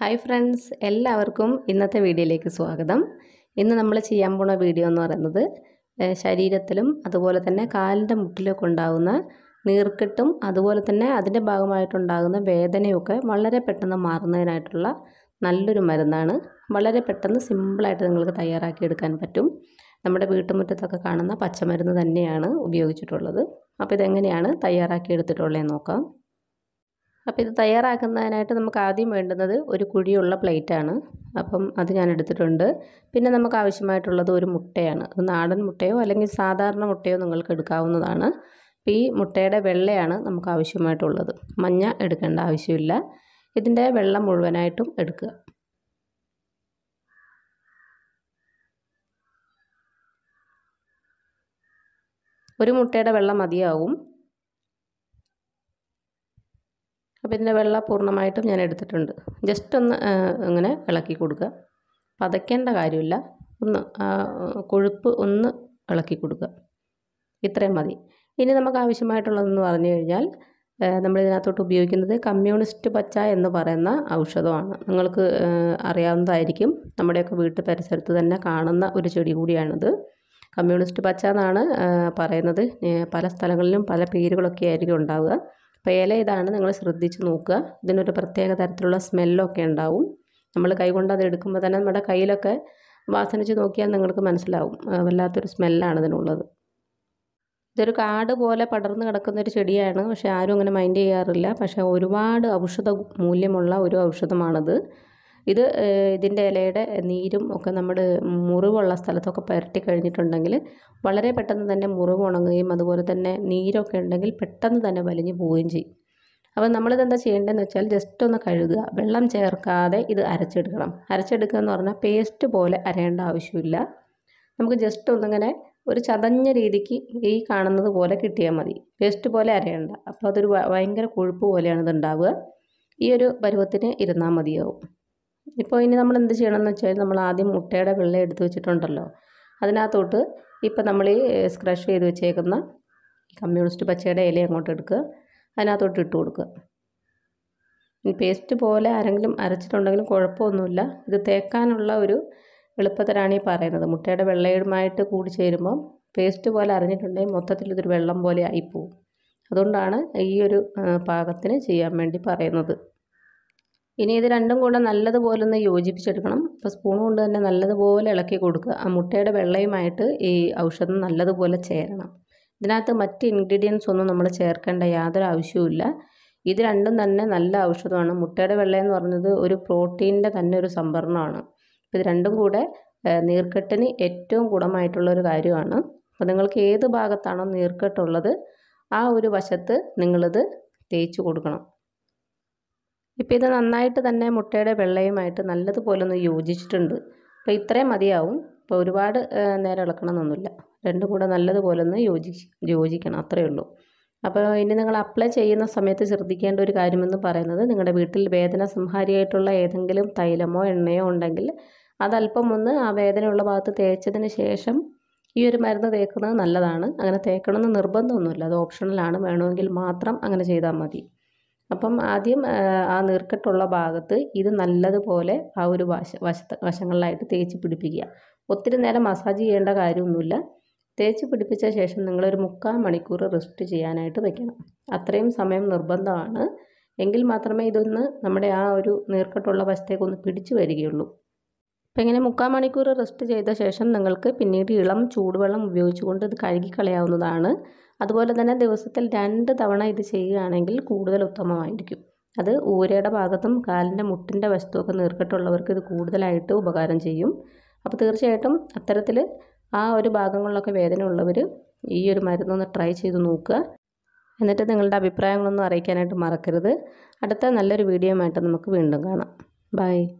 Hi friends എല്ലാവർക്കും ഇന്നത്തെ വീഡിയോയിലേക്ക് സ്വാഗതം. ഇന്ന് നമ്മൾ ചെയ്യാൻ പോണ വീഡിയോ എന്ന് പറയുന്നത് ശരീരത്തിലും അതുപോലെ തന്നെ കാലിന്റെ മുട്ടിലൊക്കെ ഉണ്ടാകുന്ന നീർക്കെട്ടും അതുപോലെ തന്നെ അതിന്റെ ഭാഗമായിട്ടുണ്ടാകുന്ന വേദനയൊക്കെ വളരെ പെട്ടെന്ന് മാറുന്നതിനായിട്ടുള്ള നല്ലൊരു മരുന്നാണ്. വളരെ പെട്ടെന്ന് സിമ്പിളായിട്ട് നിങ്ങൾക്ക് തയ്യാറാക്കി എടുക്കാൻ പറ്റും. നമ്മുടെ വീട്ടുമുറ്റത്തൊക്കെ കാണുന്ന പച്ചമരുന്ന് തന്നെയാണ് ഉപയോഗിച്ചിട്ടുള്ളത്. അപ്പോൾ ഇതെങ്ങനെയാണ് തയ്യാറാക്കി എടുത്തിട്ടുള്ളതെന്ന് നോക്കാം. അപ്പോൾ ഇത് തയ്യാറാക്കുന്നതിനായിട്ട് നമുക്ക് ആദ്യം വേണ്ടുന്നത് ഒരു കുഴിയുള്ള പ്ലേറ്റാണ്. അപ്പം അത് ഞാൻ എടുത്തിട്ടുണ്ട്. പിന്നെ നമുക്ക് ആവശ്യമായിട്ടുള്ളത് ഒരു മുട്ടയാണ്. അത് നാടൻ മുട്ടയോ അല്ലെങ്കിൽ സാധാരണ മുട്ടയോ നിങ്ങൾക്ക് എടുക്കാവുന്നതാണ്. അപ്പോൾ ഈ മുട്ടയുടെ വെള്ളയാണ് നമുക്ക് ആവശ്യമായിട്ടുള്ളത്. മഞ്ഞ എടുക്കേണ്ട ആവശ്യമില്ല. ഇതിന്റെ വെള്ളം മുഴുവനായിട്ടും എടുക്കുക. ഒരു മുട്ടയുടെ വെള്ളം മതിയാവും. അപ്പോൾ ഇതിന്റെ വെള്ള പൂർണമായിട്ടും ഞാൻ എടുത്തിട്ടുണ്ട്. ജസ്റ്റ് ഒന്ന് ഇങ്ങനെ ഇളക്കി കൊടുക്കുക. പതയ്ക്കേണ്ട കാര്യമില്ല. ഒന്ന് കൊഴുപ്പ് ഒന്ന് ഇളക്കി കൊടുക്കുക. ഇത്രയും മതി. ഇനി നമുക്ക് ആവശ്യമായിട്ടുള്ളതെന്ന് പറഞ്ഞു കഴിഞ്ഞാൽ നമ്മൾ ഇതിനകത്തോട്ട് ഉപയോഗിക്കുന്നത് കമ്മ്യൂണിസ്റ്റ് പച്ച എന്ന് പറയുന്ന ഔഷധമാണ്. നിങ്ങൾക്ക് അറിയാവുന്നതായിരിക്കും. നമ്മുടെയൊക്കെ വീട്ടു പരിസരത്ത് തന്നെ കാണുന്ന ഒരു ചെടി കൂടിയാണിത്. കമ്മ്യൂണിസ്റ്റ് പച്ച എന്നാണ് പറയുന്നത്. പല സ്ഥലങ്ങളിലും പല പേരുകളൊക്കെ ആയിരിക്കും ഉണ്ടാവുക. അപ്പോൾ ഇല ഇതാണ് നിങ്ങൾ ശ്രദ്ധിച്ച് നോക്കുക. ഇതിനൊരു പ്രത്യേക തരത്തിലുള്ള സ്മെല്ലൊക്കെ ഉണ്ടാവും. നമ്മൾ കൈകൊണ്ട് അത് എടുക്കുമ്പോൾ തന്നെ നമ്മുടെ കയ്യിലൊക്കെ വാസനിച്ച് നോക്കിയാൽ നിങ്ങൾക്ക് മനസ്സിലാവും. വല്ലാത്തൊരു സ്മെല്ലാണ് ഇതിനുള്ളത് ഇതൊരു കാട് പോലെ പടർന്ന് കിടക്കുന്ന ഒരു ചെടിയാണ്. പക്ഷേ ആരും അങ്ങനെ മൈൻഡ് ചെയ്യാറില്ല. പക്ഷേ ഒരുപാട് ഔഷധ മൂല്യമുള്ള ഒരു ഔഷധമാണത്. ഇത് ഇതിന്റെ ഇലയുടെ നീരും ഒക്കെ നമ്മൾ മുറിവുള്ള സ്ഥലത്തൊക്കെ പുരട്ടി കഴിഞ്ഞിട്ടുണ്ടെങ്കിൽ വളരെ പെട്ടെന്ന് തന്നെ മുറിവ് ഉണങ്ങുകയും അതുപോലെ തന്നെ നീരൊക്കെ ഉണ്ടെങ്കിൽ പെട്ടെന്ന് തന്നെ വലിഞ്ഞു പോവുകയും ചെയ്യും. അപ്പോൾ നമ്മളിത് എന്താ ചെയ്യേണ്ടതെന്ന് വെച്ചാൽ ജസ്റ്റ് ഒന്ന് കഴുകുക. വെള്ളം ചേർക്കാതെ ഇത് അരച്ചെടുക്കണം. അരച്ചെടുക്കുക എന്ന് പറഞ്ഞാൽ പേസ്റ്റ് പോലെ അരയേണ്ട ആവശ്യമില്ല. നമുക്ക് ജസ്റ്റ് ഒന്നിങ്ങനെ ഒരു ചതഞ്ഞ രീതിക്ക് ഈ കാണുന്നത് പോലെ കിട്ടിയാൽ മതി. പേസ്റ്റ് പോലെ അരയേണ്ട. അപ്പോൾ അതൊരു ഭയങ്കര കൊഴുപ്പ് പോലെയാണ് ഇത് ഉണ്ടാവുക. ഈ ഒരു പരുവത്തിന് ഇരുന്നാൽ മതിയാവും. ഇപ്പോൾ ഇനി നമ്മൾ എന്ത് ചെയ്യണം എന്ന് വെച്ചാൽ നമ്മൾ ആദ്യം മുട്ടയുടെ വെള്ള എടുത്ത് വെച്ചിട്ടുണ്ടല്ലോ. അതിനകത്തോട്ട് ഇപ്പോൾ നമ്മൾ ഈ സ്ക്രഷ് ചെയ്ത് വെച്ചേക്കുന്ന കമ്മ്യൂണിസ്റ്റ് പച്ചയുടെ ഇല അങ്ങോട്ട് എടുക്കുക. അതിനകത്തോട്ട് ഇട്ട് കൊടുക്കുക. പേസ്റ്റ് പോലെ ആരെങ്കിലും അരച്ചിട്ടുണ്ടെങ്കിലും കുഴപ്പമൊന്നുമില്ല. ഇത് തേക്കാനുള്ള ഒരു എളുപ്പത്തിലാണ് ഈ പറയുന്നത്. മുട്ടയുടെ വെള്ളയുമായിട്ട് കൂടി ചേരുമ്പോൾ പേസ്റ്റ് പോലെ അരഞ്ഞിട്ടുണ്ടെങ്കിൽ മൊത്തത്തിൽ ഇതൊരു വെള്ളം പോലെ ആയിപ്പോവും അതുകൊണ്ടാണ് ഈ ഒരു പാകത്തിന് ചെയ്യാൻ വേണ്ടി പറയുന്നത്. ഇനി ഇത് രണ്ടും കൂടെ നല്ലതുപോലെ ഒന്ന് യോജിപ്പിച്ചെടുക്കണം. അപ്പോൾ സ്പൂൺ കൊണ്ട് തന്നെ നല്ലതുപോലെ ഇളക്കി കൊടുക്കുക. ആ മുട്ടയുടെ വെള്ളയുമായിട്ട് ഈ ഔഷധം നല്ലതുപോലെ ചേരണം. ഇതിനകത്ത് മറ്റ് ഇൻഗ്രീഡിയൻസ് ഒന്നും നമ്മൾ ചേർക്കേണ്ട യാതൊരു ആവശ്യവുമില്ല. ഇത് രണ്ടും തന്നെ നല്ല ഔഷധമാണ്. മുട്ടയുടെ വെള്ള എന്ന് പറയുന്നത് ഒരു പ്രോട്ടീന്റെ തന്നെ ഒരു സംഭരണമാണ്. ഇത് രണ്ടും കൂടെ നീർക്കെട്ടിന് ഏറ്റവും ഗുണമായിട്ടുള്ള ഒരു കാര്യമാണ്. അപ്പോൾ നിങ്ങൾക്ക് ഏത് ഭാഗത്താണോ നീർക്കെട്ടുള്ളത് ആ ഒരു വശത്ത് നിങ്ങളിത് തേച്ച് കൊടുക്കണം. ഇപ്പോൾ ഇത് നന്നായിട്ട് തന്നെ മുട്ടയുടെ വെള്ളയുമായിട്ട് നല്ലതുപോലെ ഒന്ന് യോജിച്ചിട്ടുണ്ട്. അപ്പോൾ ഇത്രയും മതിയാവും. ഇപ്പോൾ ഒരുപാട് നേരം ഇളക്കണമെന്നൊന്നുമില്ല. രണ്ടും കൂടെ നല്ലതുപോലെ ഒന്ന് യോജി യോജിക്കണം. അത്രയേ ഉള്ളൂ. അപ്പോൾ ഇനി നിങ്ങൾ അപ്ലൈ ചെയ്യുന്ന സമയത്ത് ശ്രദ്ധിക്കേണ്ട ഒരു കാര്യമെന്ന് പറയുന്നത് നിങ്ങളുടെ വീട്ടിൽ വേദന സംഹാരിയായിട്ടുള്ള ഏതെങ്കിലും തൈലമോ എണ്ണയോ ഉണ്ടെങ്കിൽ അതല്പം ഒന്ന് ആ വേദനയുള്ള ഭാഗത്ത് തേച്ചതിന് ശേഷം ഈ ഒരു മരുന്ന് തേക്കുന്നത് നല്ലതാണ്. അങ്ങനെ തേക്കണമെന്ന് നിർബന്ധമൊന്നുമില്ല. അത് ഓപ്ഷണലാണ്. വേണമെങ്കിൽ മാത്രം അങ്ങനെ ചെയ്താൽ മതി. അപ്പം ആദ്യം ആ നീർക്കെട്ടുള്ള ഭാഗത്ത് ഇത് നല്ലതുപോലെ ആ ഒരു വശ വശത്ത് വശങ്ങളിലായിട്ട് തേച്ച് പിടിപ്പിക്കുക. ഒത്തിരി നേരം മസാജ് ചെയ്യേണ്ട കാര്യമൊന്നുമില്ല. തേച്ച് പിടിപ്പിച്ച ശേഷം നിങ്ങളൊരു മുക്കാൽ മണിക്കൂർ റെസ്റ്റ് ചെയ്യാനായിട്ട് വെക്കണം. അത്രയും സമയം നിർബന്ധമാണ്. എങ്കിൽ മാത്രമേ ഇതൊന്ന് നമ്മുടെ ആ ഒരു നീർക്കെട്ടുള്ള വശത്തേക്ക് ഒന്ന് പിടിച്ചു വരികയുള്ളൂ. അപ്പോൾ ഇങ്ങനെ മുക്കാൽ മണിക്കൂർ റെസ്റ്റ് ചെയ്ത ശേഷം നിങ്ങൾക്ക് പിന്നീട് ഇളം ചൂടുവെള്ളം ഉപയോഗിച്ചുകൊണ്ട് ഇത് കഴുകിക്കളയാവുന്നതാണ്. അതുപോലെ തന്നെ ദിവസത്തിൽ രണ്ട് തവണ ഇത് ചെയ്യുകയാണെങ്കിൽ കൂടുതൽ ഉത്തമമായിരിക്കും. അത് ഊരയുടെ ഭാഗത്തും കാലിന്റെ മുട്ടിന്റെ വശത്തുമൊക്കെ നീർക്കെട്ടുള്ളവർക്ക് ഇത് കൂടുതലായിട്ട് ഉപകാരം ചെയ്യും. അപ്പോൾ തീർച്ചയായിട്ടും അത്തരത്തിൽ ആ ഒരു ഭാഗങ്ങളിലൊക്കെ വേദന ഉള്ളവർ ഈ ഒരു മരുന്നൊന്ന് ട്രൈ ചെയ്ത് നോക്കുക. എന്നിട്ട് നിങ്ങളുടെ അഭിപ്രായങ്ങളൊന്നും അറിയിക്കാനായിട്ട് മറക്കരുത്. അടുത്ത നല്ലൊരു വീഡിയോ ആയിട്ട് നമുക്ക് വീണ്ടും കാണാം. ബൈ.